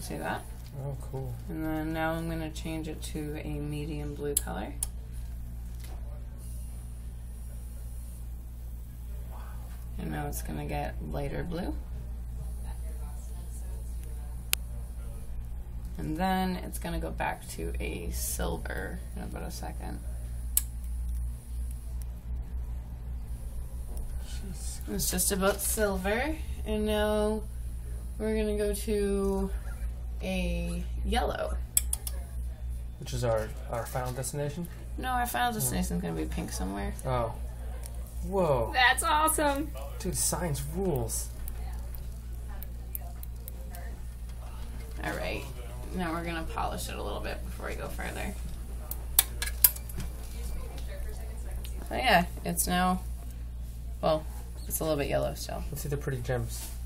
See that? Oh, cool. And then now I'm going to change it to a medium blue color. And now it's going to get lighter blue. And then it's going to go back to a silver in about a second. Jeez. It's just about silver. And now we're going to go to a yellow. Which is our, our final destination? No, our final destination is going to be pink somewhere. Oh. Whoa. That's awesome. Dude, science rules. All right. Now we're going to polish it a little bit before we go further. So yeah, it's now, well, it's a little bit yellow still. Let's see the pretty gems. Pretty